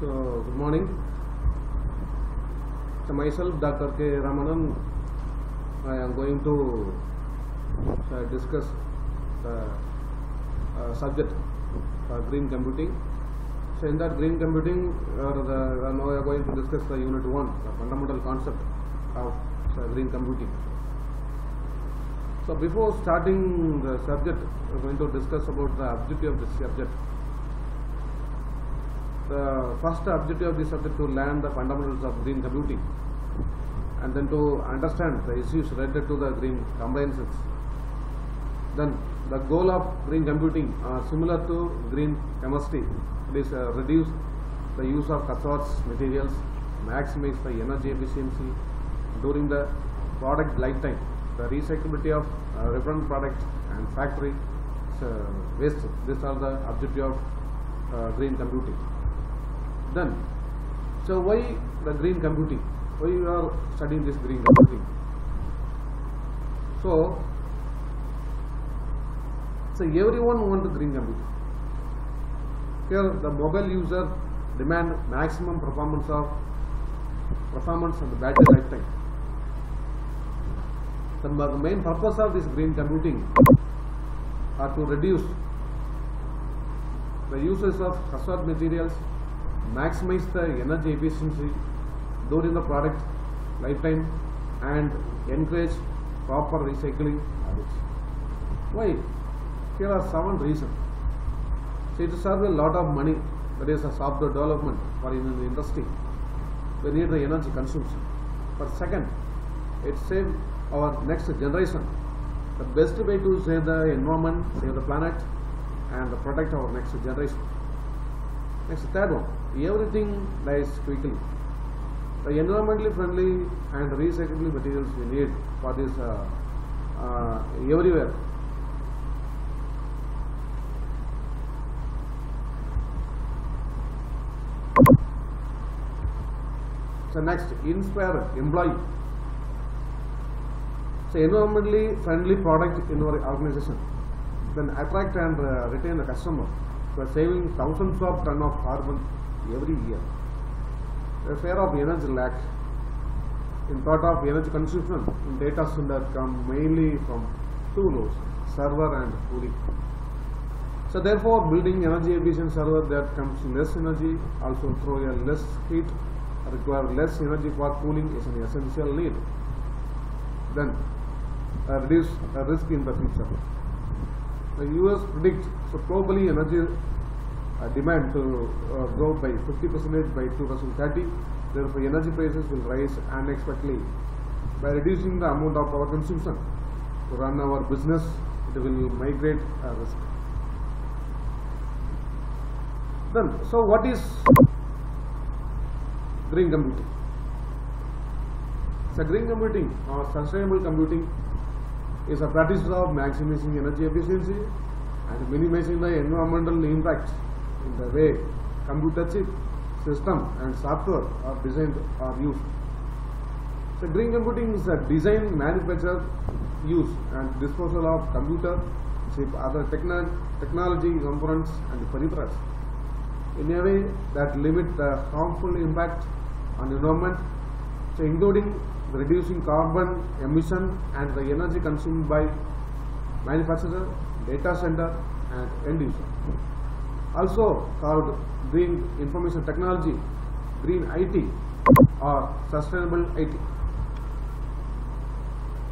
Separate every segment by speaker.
Speaker 1: So, good morning. So, myself, Dr. K. Ramanan, I am going to uh, discuss the uh, subject uh, green computing. So, in that green computing, uh, the, uh, now we are going to discuss the unit 1, the fundamental concept of uh, green computing. So, before starting the subject, we are going to discuss about the objective of this subject. The first objective of this subject to learn the fundamentals of green computing and then to understand the issues related to the green compliances. Then the goal of green computing are similar to green chemistry. It is uh, reduce the use of hazardous materials, maximize the energy efficiency during the product lifetime, the recyclability of uh, different products and factory uh, waste. These are the objective of uh, green computing. Then, so why the green computing? Why you are studying this green computing? So, so everyone want the green computing. Here, the mobile user demand maximum performance of performance on the battery lifetime. The main purpose of this green computing are to reduce the uses of hazard materials, maximize the energy efficiency during the product lifetime, and encourage proper recycling habits. Why? Here are seven reasons. See, it serves a lot of money. That is a software development for in the industry. We need the energy consumption. But second, it saves our next generation. The best way to save the environment, save the planet, and protect our next generation. Next, third one, everything dies quickly. The environmentally friendly and recyclable materials we need for this uh, uh, everywhere. So next, inspire employee. So environmentally friendly product in our organization. Then attract and uh, retain the customer. So saving thousands of ton of carbon every year. The fear of energy lack. In thought of energy consumption in data center come mainly from two loads, server and cooling. So therefore building energy efficient server that comes less energy, also throw a less heat, require less energy for cooling is an essential need. Then uh, reduce uh, risk in the future. The US predict so globally energy demand to uh, grow by 50% by 2030. Therefore, energy prices will rise unexpectedly. By reducing the amount of power consumption to run our business, it will migrate uh, risk. Then, so what is green computing? So, green computing or sustainable computing is a practice of maximizing energy efficiency and minimizing the environmental impact in the way computer chip, system and software are designed or used. So green computing is a design, manufacture, use and disposal of computer, chip, other techno- technology components and peripherals in a way that limit the harmful impact on environment, so including reducing carbon emission and the energy consumed by manufacturer, data center and end user. Also called green information technology, green IT or sustainable IT.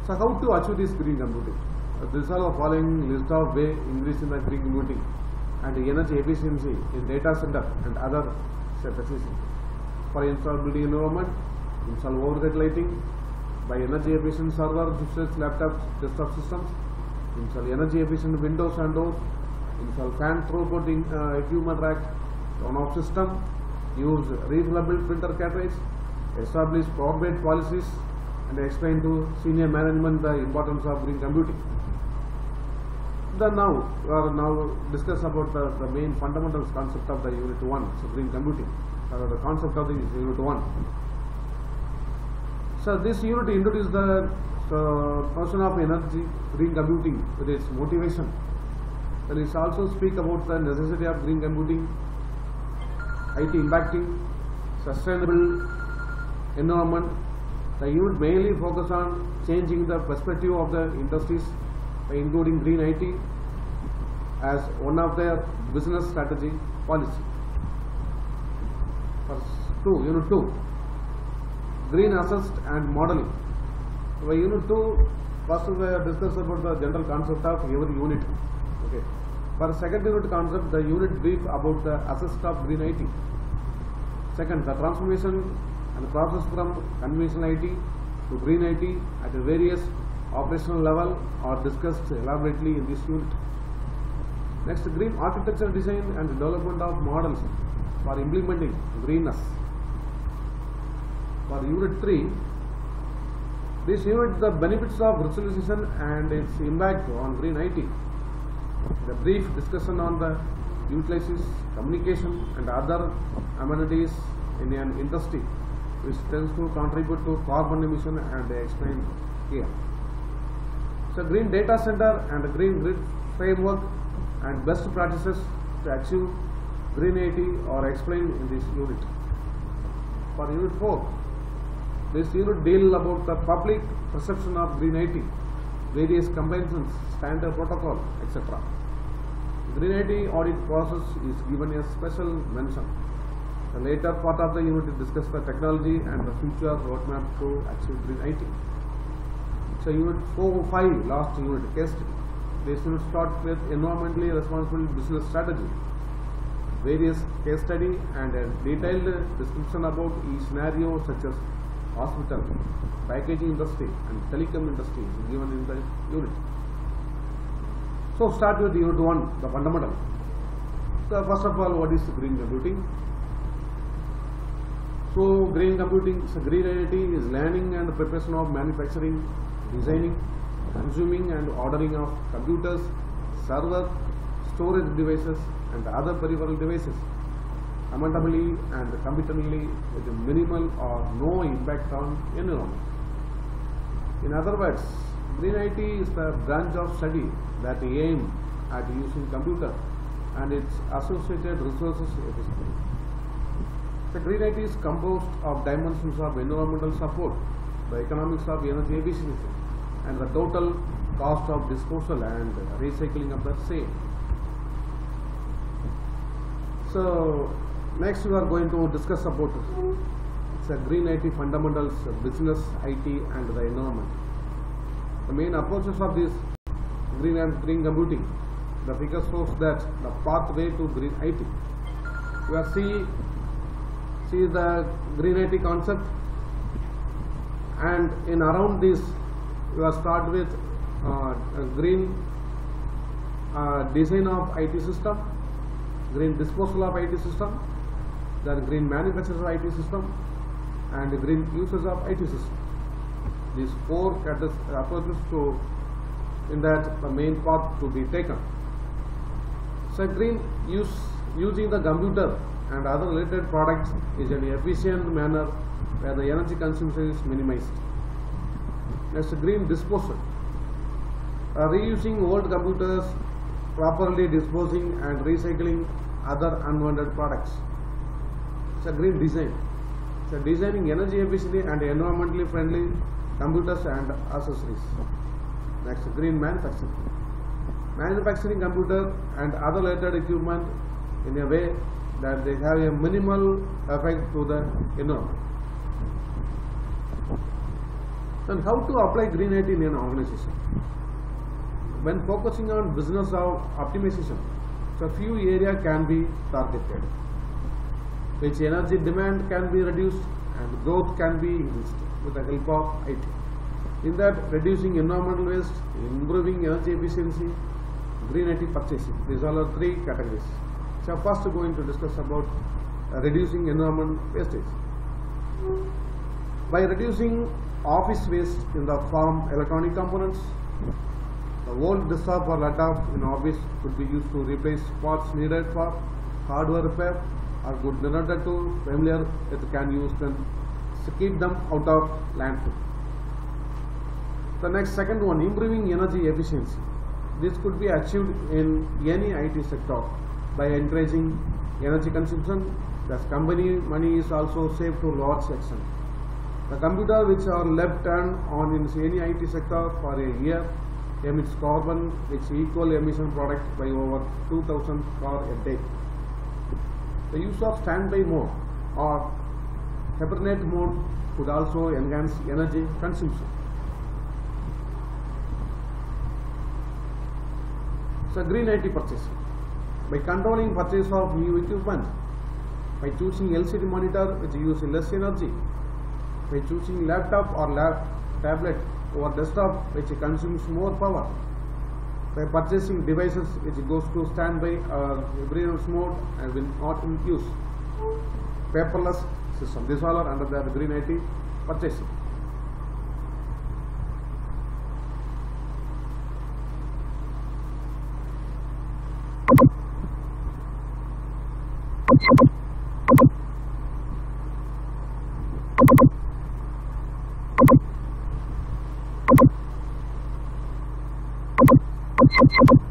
Speaker 1: So how to achieve this green computing? Uh, these are the following list of way increasing the green computing and energy efficiency in data center and other facilities. For install building environment, install overhead lighting, by energy efficient server, laptops, desktop systems, install energy efficient windows and doors, install fan throughput in, uh, equipment rack, on off system, use refillable filter cartridge, establish broadband policies, and explain to senior management the importance of green computing. Then now, we are now discuss about the, the main fundamentals concept of the unit 1, so green computing, uh, the concept of the unit 1. So this unit introduces the uh, of energy, green computing with its motivation. Then it also speak about the necessity of green computing IT impacting sustainable environment. The unit mainly focus on changing the perspective of the industries by including green IT as one of their business strategy policy. First two, unit two, green assets and modeling. So unit two, first we have discussed about the general concept of every unit. Okay. For second unit concept, the unit brief about the assets of green IT. Second, the transformation and process from conventional IT to green IT at various operational level are discussed elaborately in this unit. Next, green architecture design and development of models for implementing greenness. For unit 3, this unit the benefits of virtualization and its impact on green IT. The brief discussion on the utilities, communication and other amenities in an industry which tends to contribute to carbon emission and explained here. So green data center and green grid framework and best practices to achieve green IT are explained in this unit. For unit 4, this unit deal about the public perception of green IT, various conventions, standard protocol, etc. Green IT audit process is given a special mention. The later part of the unit is discuss the technology and the future roadmap to achieve green IT. So unit 4 5 last unit case study. This unit start with environmentally responsible business strategy. Various case study and a detailed description about each scenario such as hospital, packaging industry and telecom industry is given in the unit. So start with unit 1, the fundamental. So first of all, what is green computing? So green computing, so green is learning and preparation of manufacturing, designing, consuming and ordering of computers, server, storage devices and other peripheral devices commentably and competently with minimal or no impact on environment. In other words, green IT is the branch of study that aim at using computer and its associated resources efficiently. The green IT is composed of dimensions of environmental support, the economics of energy efficiency, and the total cost of disposal and recycling of the same. So, next we are going to discuss about it's a green IT fundamentals, business IT, and the environment. The main approaches of this green and green computing. The figure shows that the pathway to green IT. We are see see the green IT concept and in around this you are start with uh, green uh, design of IT system, green disposal of IT system, then green manufacturers of IT system and green users of IT system. These four approaches to in that the main path to be taken. So green use using the computer and other related products is an efficient manner where the energy consumption is minimized. Next, green disposal. Uh, reusing old computers, properly disposing and recycling other unwanted products. It's a green design. So designing energy efficiently and environmentally friendly computers and accessories. Next, green manufacturing. Manufacturing computer and other related equipment in a way that they have a minimal effect to the environment. Then how to apply green IT in an organization? When focusing on business optimization, so few area can be targeted, which energy demand can be reduced and growth can be increased with the help of IT. In that, reducing environmental waste, improving energy efficiency, green IT purchasing. These all three categories. So first we're going to discuss about uh, reducing environment wastage. By reducing office waste in the form electronic components, the old desktop or laptop in office could be used to replace parts needed for hardware repair or good related to familiar it can use them to keep them out of landfill. The next second one, improving energy efficiency. This could be achieved in any IT sector by encouraging energy consumption. Thus, company money is also saved to large extent. The computer which are left turned on in any IT sector for a year emits carbon which equal emission product by over 2000 car a day. The use of standby mode or hibernate mode could also enhance energy consumption. So green IT purchasing. By controlling purchase of new equipment, by choosing LCD monitor which uses less energy, by choosing laptop or lap tablet over desktop which consumes more power, by purchasing devices which goes to standby uh, or hibernate mode and will not in use. Paperless system. These all are under the green IT purchasing.
Speaker 2: 私。